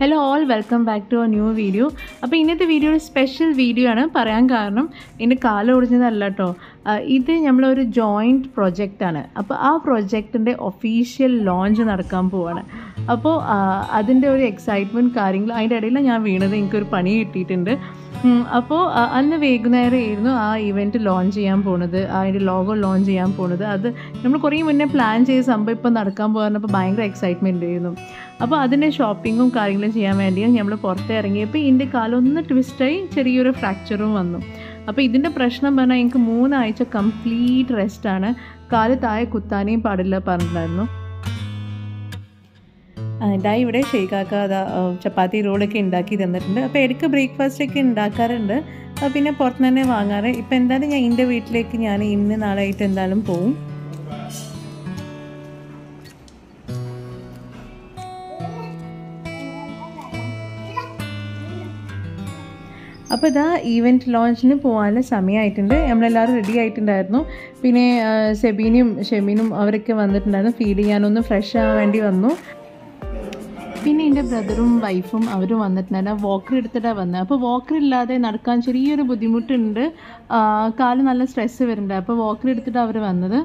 Hello all welcome back to a new video അപ്പോൾ ഇന്നത്തെ video ഒരു സ്പെഷ്യൽ വീഡിയോ ആണ്. പറയാൻ കാരണം എന്റെ കാലം ഒടിഞ്ഞതല്ല കേട്ടോ ഇത് നമ്മളൊരു ജോയിന്റ് പ്രൊജക്റ്റാണ് അപ്പോൾ ആ പ്രൊജക്റ്റിന്റെ ഒഫീഷ്യൽ ലോഞ്ച് നടക്കാൻ പോവാണ്. അപ്പോൾ അതിന്റെ ഒരു എക്സൈറ്റ്മെന്റ് കാര്യങ്ങൾ അതിന്റെ ഇടയിൽ ഞാൻ വീണത്. എനിക്കൊരു പണി കിട്ടിയിട്ടുണ്ട്. അപ്പോൾ അന്ന് അന്ന് വൈകുന്നേരമായിരുന്നു ആ ഇവന്റ് ലോഞ്ച് ചെയ്യാൻ പോണത് അതിന്റെ ലോഗോ ലോഞ്ച് ചെയ്യാൻ പോണത്. അത് നമ്മൾ കുറേ മുന്നേ പ്ലാൻ ചെയ്ത സംഭവം ഇപ്പം നടക്കാൻ പോകുന്നപ്പോൾ ഭയങ്കര എക്സൈറ്റ്മെന്റ് ആയിരുന്നു. അപ്പോൾ അതിന്റെ ഷോപ്പിങ്ങും കാര്യങ്ങളും ചെയ്യാൻ വേണ്ടിയാണ് നമ്മൾ പുറത്തേ ഇറങ്ങിയപ്പോൾ ഇതിന്റെ കാലം ഒന്ന് ട്വിസ്റ്റായി ചെറിയൊരു ഫ്രാക്ചറും വന്നു. അപ്പോൾ ഇതിന്റെ പ്രശ്നം പറഞ്ഞാൽ എനിക്ക് മൂന്നാഴ്ച കംപ്ലീറ്റ് റെസ്റ്റാണ് കാൽ താഴെ കുത്താനേയും പാടില്ല പറഞ്ഞിട്ടുണ്ടായിരുന്നു. ഇതാ ഇവിടെ ഷെയ്ക്കാക്ക അതാ ചപ്പാത്തി റോളൊക്കെ ഉണ്ടാക്കി തന്നിട്ടുണ്ട്. അപ്പോൾ ഇടയ്ക്ക് ബ്രേക്ക്ഫാസ്റ്റ് ഒക്കെ ഉണ്ടാക്കാറുണ്ട്. പിന്നെ പുറത്തു തന്നെ വാങ്ങാറ്. ഇപ്പം എന്തായാലും ഞാൻ എന്റെ വീട്ടിലേക്ക് ഞാൻ ഇന്ന് നാളെ ആയിട്ട് എന്തായാലും പോവും. അപ്പോൾ ഇതാ ഈവന്റ് ലോഞ്ചിന് പോകാനുള്ള സമയമായിട്ടുണ്ട് നമ്മളെല്ലാവരും റെഡി ആയിട്ടുണ്ടായിരുന്നു. പിന്നെ സെബീനും ഷെമീനും അവരൊക്കെ വന്നിട്ടുണ്ടായിരുന്നു. ഫീഡ് ചെയ്യാനൊന്ന് ഫ്രഷ് ആവാൻ വേണ്ടി വന്നു. പിന്നെ എന്റെ ബ്രദറും വൈഫും അവർ വന്നിട്ടുണ്ടായിരുന്നു വോക്കർ എടുത്തിട്ടാണ് വന്നത് അപ്പോൾ വോക്കർ ഇല്ലാതെ നടക്കാൻ ചെറിയൊരു ബുദ്ധിമുട്ടുണ്ട്. കാൽ നല്ല സ്ട്രെസ്സ് വരുന്നുണ്ട്. അപ്പോൾ വോക്കർ എടുത്തിട്ടാണ് അവർ വന്നത്.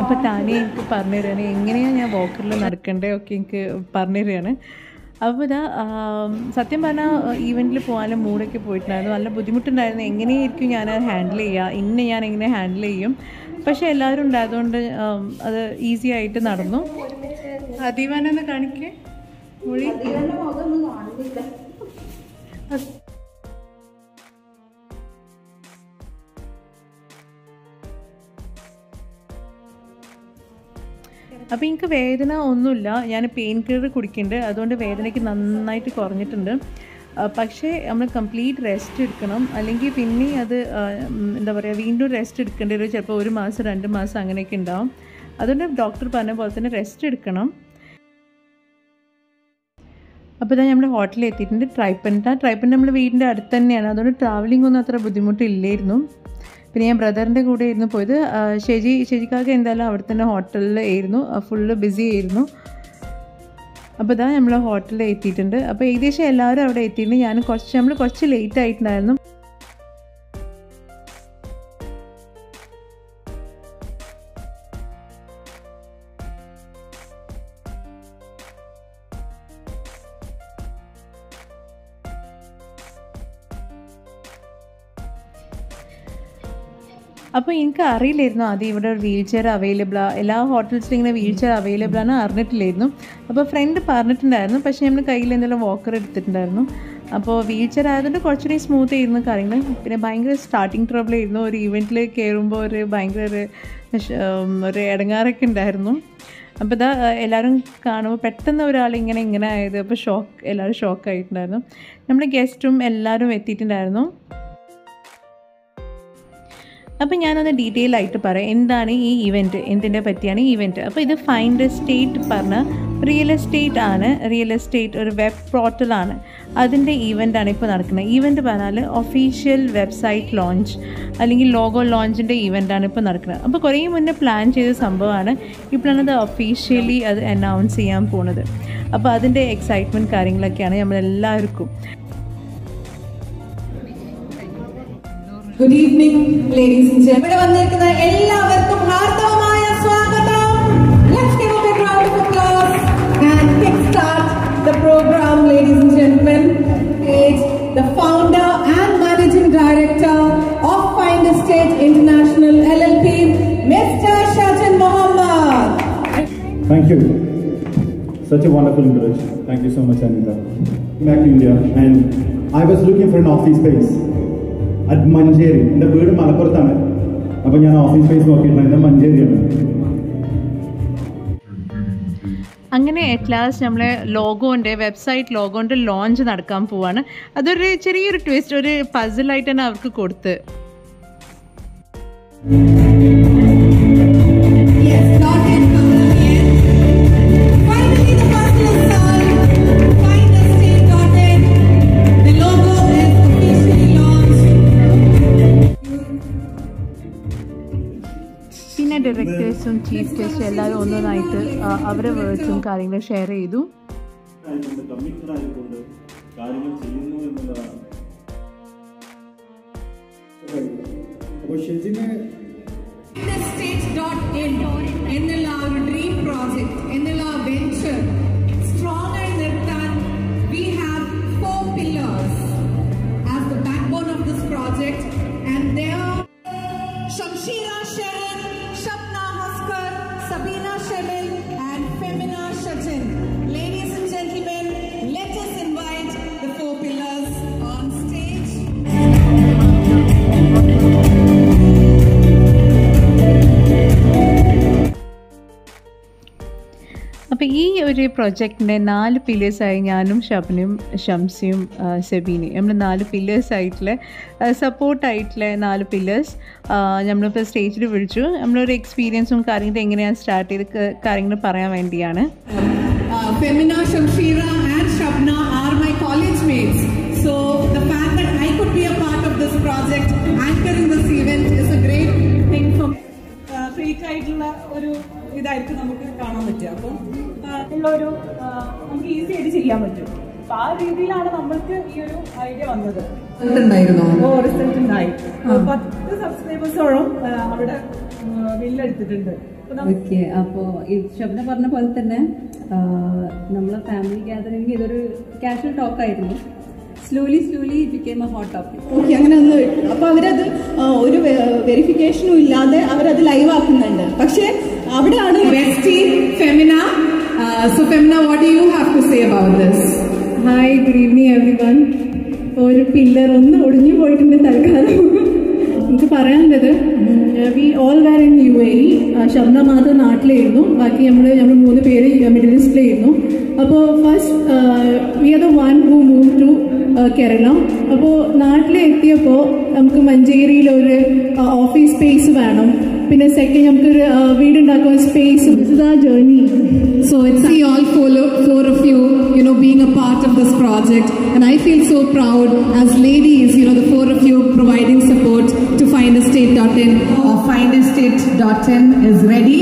അപ്പോൾ താനി എനിക്ക് പറഞ്ഞു തരുകയാണ് എങ്ങനെയാണ് ഞാൻ വോക്കറിൽ നടക്കേണ്ടത് ഒക്കെ എനിക്ക് പറഞ്ഞു തരികയാണ് അപ്പോൾ ഇതാ സത്യം പറഞ്ഞാൽ ഈവെന്റിൽ പോകാനും മൂടൊക്കെ പോയിട്ടുണ്ടായിരുന്നു. നല്ല ബുദ്ധിമുട്ടുണ്ടായിരുന്നു. എങ്ങനെയായിരിക്കും ഞാൻ ഹാൻഡിൽ ചെയ്യുക ഇന്ന് ഞാൻ എങ്ങനെ ഹാൻഡിൽ ചെയ്യും? പക്ഷേ എല്ലാവരും ഉണ്ടായതുകൊണ്ട് അത് ഈസി ആയിട്ട് നടന്നു. അതീവാനെന്ന് കാണിക്കേ. മൊഴി അപ്പോൾ എനിക്ക് വേദന ഒന്നുമില്ല. ഞാൻ പെയിൻ കില്ലർ കുടിക്കുന്നുണ്ട്. അതുകൊണ്ട് വേദനയ്ക്ക് നന്നായിട്ട് കുറഞ്ഞിട്ടുണ്ട്. പക്ഷേ നമ്മൾ കംപ്ലീറ്റ് റെസ്റ്റ് എടുക്കണം. അല്ലെങ്കിൽ പിന്നെ അത് എന്താ പറയുക വീണ്ടും റെസ്റ്റ് എടുക്കേണ്ടി വരും. ചിലപ്പോൾ ഒരു മാസം രണ്ട് മാസം അങ്ങനെയൊക്കെ ഉണ്ടാവും. അതുകൊണ്ട് ഡോക്ടർ പറഞ്ഞ പോലെ തന്നെ റെസ്റ്റ് എടുക്കണം. അപ്പോൾ ഇതാ നമ്മുടെ ഹോട്ടലിൽ എത്തിയിട്ടുണ്ട് ട്രൈപ്പന്റ ട്രൈപ്പൻ നമ്മൾ വീടിന്റെ അടുത്ത് തന്നെയാണ്. അതുകൊണ്ട് ട്രാവലിംഗ് ഒന്നും അത്ര ബുദ്ധിമുട്ടില്ലായിരുന്നു. പിന്നെ ഞാൻ ബ്രദറിന്റെ കൂടെ ആയിരുന്നു പോയത്. ശരി ഷെജിക്കാക്ക് എന്തായാലും അവിടെ തന്നെ ഹോട്ടലിൽ ആയിരുന്നു. ഫുള്ള് ബിസി ആയിരുന്നു. അപ്പോൾ ഇതാ നമ്മൾ ഹോട്ടലിൽ എത്തിയിട്ടുണ്ട്. അപ്പോൾ ഏകദേശം എല്ലാവരും അവിടെ എത്തിയിട്ടുണ്ട്. ഞാൻ കുറച്ച് നമ്മൾ കുറച്ച് ലേറ്റ് ആയിട്ടുണ്ടായിരുന്നു. അപ്പോൾ എനിക്ക് അറിയില്ലായിരുന്നു ആദ്യം ഇവിടെ വീൽ ചെയർ അവൈലബിൾ ആ. എല്ലാ ഹോട്ടൽസിലും ഇങ്ങനെ വീൽ ചെയർ അവൈലബിൾ ആണ് അറിഞ്ഞിട്ടില്ലായിരുന്നു. അപ്പോൾ ഫ്രണ്ട് പറഞ്ഞിട്ടുണ്ടായിരുന്നു. പക്ഷേ നമ്മൾ കയ്യിൽ എന്തെങ്കിലും വാക്കർ എടുത്തിട്ടുണ്ടായിരുന്നു. അപ്പോൾ വീൽ ചെയർ ആയതുകൊണ്ട് കുറച്ചുകൂടി സ്മൂത്ത് ആയിരുന്നു കാര്യങ്ങൾ പിന്നെ ഭയങ്കര സ്റ്റാർട്ടിങ് ട്രബിൾ ആയിരുന്നു. ഒരു ഇവന്റിൽ കയറുമ്പോൾ ഒരു ഭയങ്കര ഒരു ഒരു ഇടങ്ങാറൊക്കെ ഉണ്ടായിരുന്നു. അപ്പോൾ ഇതാ എല്ലാവരും കാണുമ്പോൾ പെട്ടെന്ന് ഒരാൾ ഇങ്ങനെ ഇങ്ങനെ ആയത്. അപ്പോൾ ഷോക്ക് എല്ലാവരും ഷോക്ക് ആയിട്ടുണ്ടായിരുന്നു. നമ്മുടെ ഗസ്റ്റും എല്ലാവരും എത്തിയിട്ടുണ്ടായിരുന്നു. അപ്പോൾ ഞാനൊന്ന് ഡീറ്റെയിൽ ആയിട്ട് പറയാം. എന്താണ് ഈ ഇവന്റ് എന്തിനെ പറ്റിയാണ് ഈ ഇവന്റ് അപ്പോൾ ഇത് ഫൈൻഡ് എസ്റ്റേറ്റ് പറഞ്ഞ റിയൽ എസ്റ്റേറ്റ് ആണ്. റിയൽ എസ്റ്റേറ്റ് ഒരു വെബ് പോർട്ടലാണ് അതിന്റെ ഈവന്റാണ് ഇപ്പോൾ നടക്കുന്നത്. ഈവന്റ് പറഞ്ഞാൽ ഒഫീഷ്യൽ വെബ്സൈറ്റ് ലോഞ്ച് അല്ലെങ്കിൽ ലോഗോ ലോഞ്ചിന്റെ ഈവന്റാണ് ഇപ്പോൾ നടക്കുന്നത്. അപ്പോൾ കുറേ മുന്നേ പ്ലാൻ ചെയ്ത സംഭവമാണ്. ഇപ്പോഴാണ് അത് ഒഫീഷ്യലി അത് അനൗൺസ് ചെയ്യാൻ പോണത്. അപ്പോൾ അതിന്റെ എക്സൈറ്റ്മെന്റ് കാര്യങ്ങളൊക്കെയാണ് നമ്മളെല്ലാവർക്കും. Good evening ladies and gentlemen ഇവിടെ വന്നിരിക്കുന്ന എല്ലാവർക്കും ഹാർദവമായ സ്വാഗതം let's give a round of applause and kick start the programme ladies and gentlemen is the founder and managing director of Find Estate International LLP Mr. Shajan Mohammed Thank you. Such a wonderful introduction. Thank you so much, Anita. Back to India, and I was looking for an office space At Manjeri. എന്റെ വീട് മലപ്പുറത്താണ്. അപ്പോൾ ഞാൻ office space നോക്കിയിട്ടുണ്ടായിരുന്നത് മഞ്ചേരിയാണ്. അങ്ങനെ at last നമ്മളെ ലോഗോന്റെ website ലോഗോന്റെ launch നടക്കാൻ പോവാണ്. അതൊരു ചെറിയൊരു ട്വിസ്റ്റ് ഒരു പസിലായിട്ട് തന്നെ അവർക്ക് കൊടുത്ത്. എല്ലാവരും അവരെ വേർഡ്സും കാര്യങ്ങളും ഷെയർ ചെയ്തു. കാര്യങ്ങൾ ചെയ്യുന്നു എന്നുള്ളതാണ് അപ്പോൾ എന്നുള്ള ഒരു ഡ്രീം പ്രോജക്റ്റ് എന്നുള്ള വെഞ്ചർ ഒരു പ്രൊജക്റ്റിന്റെ നാല് പില്ലേഴ്സായി ഞാനും ഷബ്നയും ഷംസിയും ആ, സെബീനയും. നമ്മൾ നാല് പില്ലേഴ്സായിട്ടുള്ള സപ്പോർട്ടായിട്ടുള്ള നാല് പില്ലേഴ്സ് നമ്മളിപ്പോൾ സ്റ്റേജിൽ വിളിച്ചു. നമ്മളൊരു എക്സ്പീരിയൻസും കാര്യങ്ങളും എങ്ങനെയാണ് സ്റ്റാർട്ട് ചെയ്ത് കാര്യങ്ങൾ പറയാൻ വേണ്ടിയാണ്. Femina, and Shabna are my college so that I could be a part of project event is a great thing. ആയിട്ടുള്ള ഒരു ഇതായിരിക്കും നമുക്ക് കാണാൻ പറ്റുക. അപ്പം ഉള്ള ഒരു നമുക്ക് ഈസി ആയിട്ട് ചെയ്യാൻ പറ്റും. അപ്പൊ ആ രീതിയിലാണ് നമ്മൾക്ക് ഈ ഒരു ഐഡിയ വന്നത്. ഓ റിസൾട്ട് ഉണ്ടായി. പത്ത് സബ്സ്ക്രൈബേഴ്സോളം അവിടെ ബില്ലെടുത്തിട്ടുണ്ട് ഓക്കെ അപ്പോ ഈ ശബ്ദ പറഞ്ഞ പോലെ തന്നെ നമ്മളെ ഫാമിലി ഗ്യാതറിംഗ് ഇതൊരു കാഷ്വൽ ടോക്ക് ആയിരുന്നു. Slowly slowly became a hot topic okay അങ്ങനെ ഒന്ന് അപ്പോൾ അപ്പൊ അവരത് ഒരു വെരിഫിക്കേഷനും ഇല്ലാതെ അവരത് ലൈവ് ആക്കുന്നുണ്ട്. പക്ഷെ അവിടെയാണ് Best Femina. Uh, so Femina, what do you have to say about this? Good evening everyone ഒരു പില്ലർ ഒന്ന് ഒടിഞ്ഞു പോയിട്ടുണ്ട് തൽക്കാലം. എനിക്ക് പറയാനുള്ളത് we all were in U A E ശബ്ദ മാത്രം നാട്ടിലായിരുന്നു. ബാക്കി നമ്മൾ നമ്മൾ മൂന്ന് പേര് മിഡിൽ ഈസ്റ്റിലായിരുന്നു അപ്പോൾ first we are the one who move to Kerala അപ്പോൾ നാട്ടിലെത്തിയപ്പോൾ നമുക്ക് മഞ്ചേരിയിൽ ഒരു ഓഫീസ് സ്പേസ് വേണം. പിന്നെ സെക്കൻഡ് നമുക്കൊരു വീടുണ്ടാക്കാൻ space this is a journey for you see all four, four of you, you know, being a part of this project, and I feel so proud as ladies, you know, the four of you providing support to findestate.in. Dot findestate.in is ready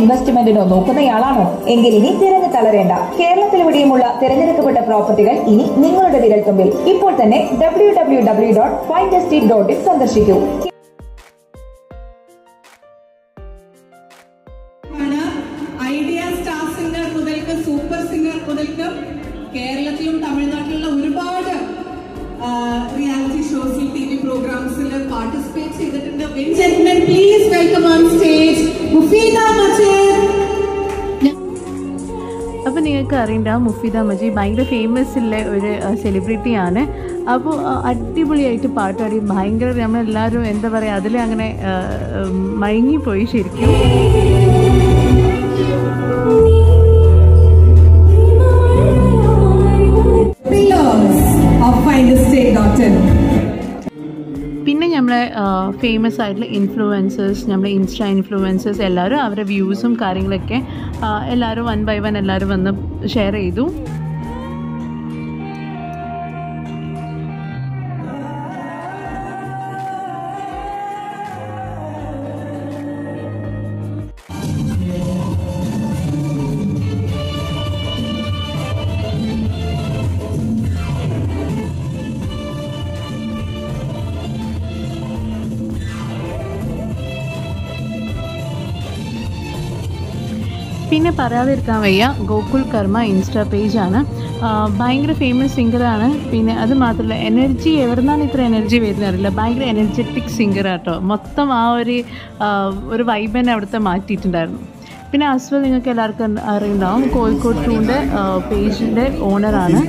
ഇൻവെസ്റ്റ്മെന്റിനോ നോക്കുന്നയാളാണോ? എങ്കിൽ ഇനി തിരഞ്ഞു തളരേണ്ട. കേരളത്തിലൂടെയുമുള്ള തിരഞ്ഞെടുക്കപ്പെട്ട പ്രോപ്പർട്ടികൾ ഇനി നിങ്ങളുടെ വിരൽത്തുമ്പിൽ. ഇപ്പോൾ തന്നെ W W W dot find dot in സന്ദർശിക്കൂ. സൂപ്പർ സിംഗർ മുതൽക്ക് കേരളത്തിലും തമിഴ്നാട്ടിലുള്ള ഒരുപാട് റിയാലിറ്റി ഷോസിൽ ടി വി പ്രോഗ്രാംസിൽ പാർട്ടിസിപ്പേറ്റ് ചെയ്തിട്ടുണ്ട്. Please welcome on stage Mufeeda Majeed. അപ്പോൾ നിങ്ങൾക്ക് അറിയണ്ട മുഫീദ മജി ഭയങ്കര ഫേമസ് ഉള്ള ഒരു സെലിബ്രിറ്റിയാണ് അപ്പോൾ അടിപൊളിയായിട്ട് പാട്ടാടി. ഭയങ്കര നമ്മളെല്ലാവരും എന്താ പറയുക അതിൽ അങ്ങനെ മയങ്ങിപ്പോയി ശരിക്കും. Pillars of doctor പിന്നെ നമ്മളെ ഫേമസ് ആയിട്ടുള്ള ഇൻഫ്ലുവൻസേഴ്സ് നമ്മളെ ഇൻസ്റ്റാ ഇൻഫ്ലുവൻസേഴ്സ് എല്ലാവരും അവരുടെ വ്യൂസും കാര്യങ്ങളൊക്കെ എല്ലാവരും വൺ ബൈ വൺ എല്ലാവരും വന്ന് ഷെയർ ചെയ്തു. പിന്നെ പറയാതിരിക്കാൻ വയ്യ. ഗോകുൽ കർമ്മ ഇൻസ്റ്റാ പേജാണ്. ഭയങ്കര ഫേമസ് സിംഗറാണ് പിന്നെ അത് മാത്രമല്ല എനർജി എവിടുന്നാണ് ഇത്ര എനർജി വരുന്നത് അറിയില്ല. ഭയങ്കര എനർജറ്റിക് സിംഗർ ആട്ടോ. മൊത്തം ആ ഒരു ഒരു വൈബ് തന്നെ അവിടുത്തെ മാറ്റിയിട്ടുണ്ടായിരുന്നു. പിന്നെ അസ്വൽ നിങ്ങൾക്ക് എല്ലാവർക്കും അറിയുണ്ടാവും കോഴിക്കോട് ടൂന്റെ പേജിന്റെ ഓണറാണ്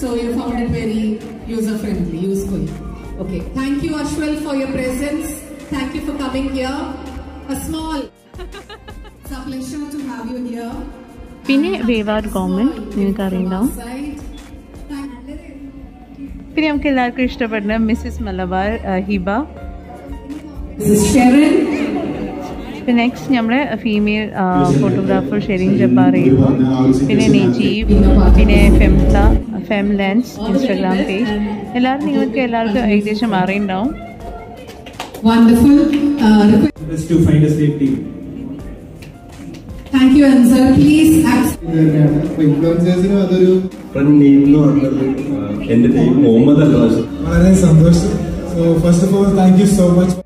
so very user friendly useful okay thank you Ashwal for your presence thank you for coming here small പിന്നെ വേവാർ ഗവൺമെന്റ് നിങ്ങൾക്ക് അറിയണ്ടാവും. പിന്നെ നമുക്ക് എല്ലാവർക്കും ഇഷ്ടപ്പെടുന്ന മിസ്സിസ് മലബാർ ഹിബ. പിന്നെ നെക്സ്റ്റ് നമ്മുടെ ഫീമെയിൽ ഫോട്ടോഗ്രാഫർ ഷെരീൻ ജബ്ബാറയും പിന്നെ നെജീബ് പിന്നെ ഫെംസ ഫെം ലെൻസ് ഇൻസ്റ്റാഗ്രാം പേജ് എല്ലാവരും നിങ്ങൾക്ക് എല്ലാവർക്കും ഏകദേശം അറിയുണ്ടാവും. Wonderful. uh, accept. ഇത് തന്നെയാണ് അപ്പൊ ഇൻഫ്ലുവൻസേഴ്സിനും അതൊരു ഫ്രണ്ട് നെയിം എന്ന് പറഞ്ഞത് എന്റെ നെയിം മുഹമ്മദ് അല്ല വളരെ സന്തോഷം. So first of all thank you so much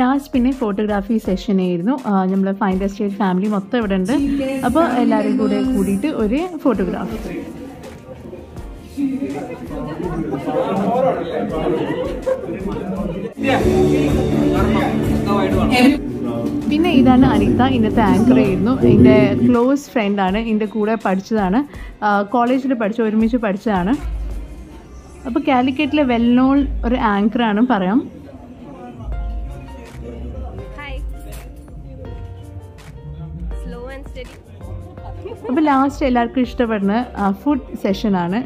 last പിന്നെ ഫോട്ടോഗ്രാഫി സെഷൻ ആയിരുന്നു. നമ്മൾ ഫൈൻഡ് സ്റ്റേറ്റ് ഫാമിലി മൊത്തം ഇവിടെ ഉണ്ട്. അപ്പോൾ എല്ലാവരും കൂടെ കൂടിയിട്ട് ഒരു ഫോട്ടോഗ്രാഫ് പിന്നെ ഇതാണ് അനിത ഇന്നത്തെ ആങ്കർ ആയിരുന്നു. എന്റെ ക്ലോസ് ഫ്രണ്ടാണ് എന്റെ കൂടെ പഠിച്ചതാണ്. കോളേജിൽ പഠിച്ച ഒരുമിച്ച് പഠിച്ചതാണ്. അപ്പോൾ കാലിക്കറ്റിലെ വെൽ നോൺ ഒരു ആണ് പറയാം. അപ്പോൾ ലാസ്റ്റ് എല്ലാവർക്കും ഇഷ്ടപ്പെടുന്ന ഫുഡ് സെഷനാണ്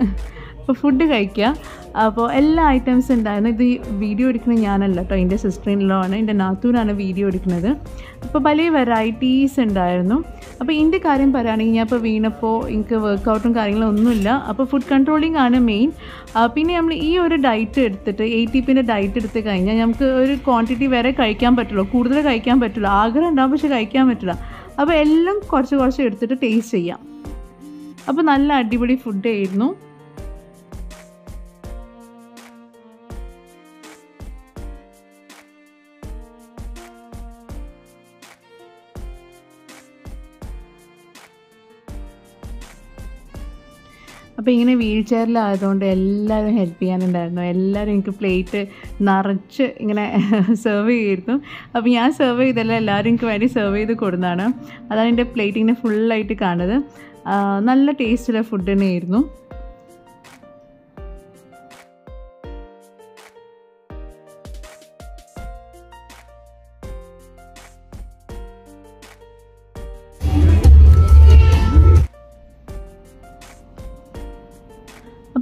അപ്പോൾ ഫുഡ് കഴിക്കുക അപ്പോൾ എല്ലാ ഐറ്റംസ് ഉണ്ടായിരുന്നു. ഇത് വീഡിയോ എടുക്കുന്നത് ഞാനല്ല കേട്ടോ എന്റെ സിസ്റ്റർ ഇൻ ലോ ആണ്. എന്റെ നാത്തൂരാണ് വീഡിയോ എടുക്കുന്നത്. അപ്പോൾ പല വെറൈറ്റീസ് ഉണ്ടായിരുന്നു. അപ്പോൾ എന്റെ കാര്യം പറയുകയാണെങ്കിൽ ഞാൻ ഇപ്പോൾ വീണപ്പോൾ എനിക്ക് വർക്കൗട്ടും കാര്യങ്ങളും ഒന്നുമില്ല. അപ്പോൾ ഫുഡ് കൺട്രോളിംഗ് ആണ് മെയിൻ പിന്നെ നമ്മൾ ഈ ഒരു ഡയറ്റ് എടുത്തിട്ട് എ ടി പിന്റെ ഡയറ്റ് എടുത്ത് കഴിഞ്ഞാൽ നമുക്ക് ഒരു ക്വാണ്ടിറ്റി വരെ കഴിക്കാൻ പറ്റുള്ളൂ. കൂടുതൽ കഴിക്കാൻ പറ്റില്ല ആഗ്രഹം ഉണ്ടാവും പക്ഷെ കഴിക്കാൻ പറ്റില്ല. അപ്പോൾ എല്ലാം കുറച്ച് കുറച്ച് എടുത്തിട്ട് ടേസ്റ്റ് ചെയ്യാം. അപ്പോൾ നല്ല അടിപൊളി ഫുഡ് ആയിരുന്നു. അപ്പോൾ ഇങ്ങനെ വീൽ ചെയറിലായതുകൊണ്ട് എല്ലാവരും ഹെൽപ്പ് ചെയ്യാനുണ്ടായിരുന്നു. എല്ലാവരും എനിക്ക് പ്ലേറ്റ് നിറച്ച് ഇങ്ങനെ സെർവ് ചെയ്തിരുന്നു. അപ്പോൾ ഞാൻ സെർവ് ചെയ്തല്ല എല്ലാവരും എനിക്ക് വേണ്ടി സെർവ് ചെയ്ത് കൊടുന്നതാണ്. അതാണ് എന്റെ പ്ലേറ്റ് ഫുള്ളായിട്ട് കാണുന്നത്. നല്ല ടേസ്റ്റുള്ള ഫുഡ് തന്നെയായിരുന്നു.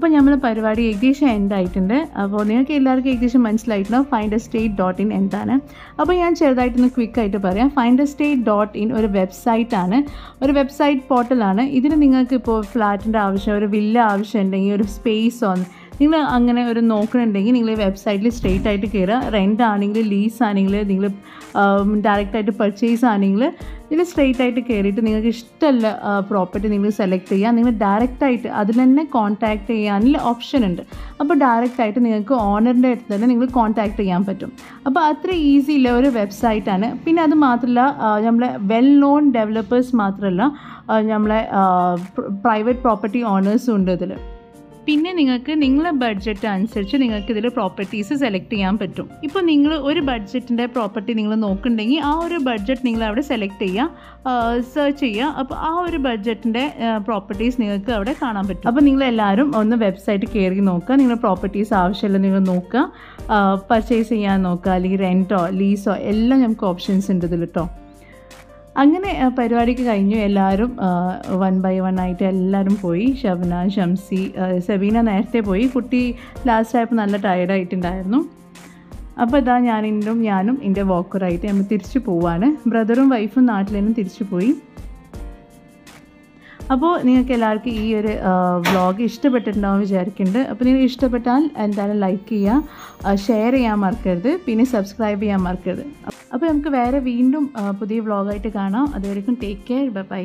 അപ്പോൾ നമ്മൾ പരിപാടി ഏകദേശം എൻഡ് ആയിട്ടുണ്ട്. അപ്പോൾ നിങ്ങൾക്ക് എല്ലാവർക്കും ഏകദേശം മനസ്സിലായിട്ടുണ്ടാവും ഫൈൻഡ് സ്റ്റേറ്റ് ഡോട്ട് ഇൻ എന്താണ്. അപ്പോൾ ഞാൻ ചെറുതായിട്ടൊന്ന് ക്വിക്കായിട്ട് പറയാം. ഫൈൻഡ് സ്റ്റേറ്റ് ഡോട്ട് ഇൻ ഒരു വെബ്സൈറ്റ് ആണ്. ഒരു വെബ്സൈറ്റ് പോർട്ടലാണ് ഇതിന് നിങ്ങൾക്ക് ഇപ്പോൾ ഫ്ലാറ്റിന്റെ ആവശ്യം ഒരു വില്ല ആവശ്യം ഉണ്ടെങ്കിൽ ഒരു സ്പേസോ നിങ്ങൾ അങ്ങനെ ഒരു നോക്കണുണ്ടെങ്കിൽ നിങ്ങൾ വെബ്സൈറ്റിൽ സ്ട്രെയിറ്റ് ആയിട്ട് കയറുക റെന്റ് ആണെങ്കിൽ ലീസ് ആണെങ്കിൽ നിങ്ങൾ ഡയറക്റ്റായിട്ട് പർച്ചേസ് ആണെങ്കിൽ ഇതിൽ സ്ട്രെയിറ്റ് ആയിട്ട് കയറിയിട്ട് നിങ്ങൾക്ക് ഇഷ്ടമുള്ള പ്രോപ്പർട്ടി നിങ്ങൾ സെലക്ട് ചെയ്യുക നിങ്ങൾ ഡയറക്റ്റായിട്ട് അതിൽ തന്നെ കോൺടാക്ട് ചെയ്യാനുള്ള ഓപ്ഷൻ ഉണ്ട്. അപ്പോൾ ഡയറക്റ്റായിട്ട് നിങ്ങൾക്ക് ഓണറിന്റെ അടുത്ത് തന്നെ നിങ്ങൾ കോൺടാക്ട് ചെയ്യാൻ പറ്റും. അപ്പോൾ അത്ര ഈസി ഉള്ള ഒരു വെബ്സൈറ്റാണ് പിന്നെ അത് മാത്രമല്ല നമ്മളെ വെൽ നോൺ ഡെവലപ്പേഴ്സ് മാത്രമല്ല നമ്മളെ പ്രൈവറ്റ് പ്രോപ്പർട്ടി ഓണേഴ്സും ഉണ്ട് ഇതിൽ പിന്നെ നിങ്ങൾക്ക് നിങ്ങളെ ബഡ്ജറ്റ് അനുസരിച്ച് നിങ്ങൾക്ക് ഇതിൽ പ്രോപ്പർട്ടീസ് സെലക്ട് ചെയ്യാൻ പറ്റും. ഇപ്പോൾ നിങ്ങൾ ഒരു ബഡ്ജറ്റിന്റെ പ്രോപ്പർട്ടി നിങ്ങൾ നോക്കുന്നുണ്ടെങ്കിൽ ആ ഒരു ബഡ്ജറ്റ് നിങ്ങൾ അവിടെ സെലക്ട് ചെയ്യുക സെർച്ച് ചെയ്യുക. അപ്പോൾ ആ ഒരു ബഡ്ജറ്റിന്റെ പ്രോപ്പർട്ടീസ് നിങ്ങൾക്ക് അവിടെ കാണാൻ പറ്റും. അപ്പോൾ നിങ്ങൾ എല്ലാവരും ഒന്ന് വെബ്സൈറ്റ് കയറി നോക്കുക. നിങ്ങൾ പ്രോപ്പർട്ടീസ് ആവശ്യമുള്ള നിങ്ങൾ നോക്കുക. പർച്ചേസ് ചെയ്യാൻ നോക്കുക. അല്ലെങ്കിൽ റെന്റോ ലീസോ എല്ലാം നമുക്ക് ഓപ്ഷൻസ് ഉണ്ട് ഇതിൽ കേട്ടോ അങ്ങനെ പരിപാടിക്ക് കഴിഞ്ഞു. എല്ലാവരും വൺ ബൈ വൺ ആയിട്ട് എല്ലാവരും പോയി. ഷബ്ന ഷംസി സബീന നേരത്തെ പോയി. കുട്ടി ലാസ്റ്റ് ആയപ്പോൾ നല്ല ടയർഡായിട്ടുണ്ടായിരുന്നു അപ്പോൾ ഇതാ ഞാനും ഞാനും എന്റെ വോക്കറായിട്ട് നമ്മൾ തിരിച്ചു പോവാണ്. ബ്രദറും വൈഫും നാട്ടിൽ നിന്നും തിരിച്ചു പോയി. അപ്പോൾ നിങ്ങൾക്ക് എല്ലാവർക്കും ഈ ഒരു വ്ളോഗ് ഇഷ്ടപ്പെട്ടിട്ടുണ്ടാവും വിചാരിക്കുന്നുണ്ട് അപ്പോൾ നിങ്ങൾ ഇഷ്ടപ്പെട്ടാൽ എന്തായാലും ലൈക്ക് ചെയ്യുക ഷെയർ ചെയ്യാൻ മറക്കരുത്. പിന്നെ സബ്സ്ക്രൈബ് ചെയ്യാൻ മറക്കരുത്. അപ്പോൾ നമുക്ക് വേറെ വീണ്ടും പുതിയ വ്ളോഗായിട്ട് കാണാം. അതുവരെയും ടേക്ക് കെയർ ബൈ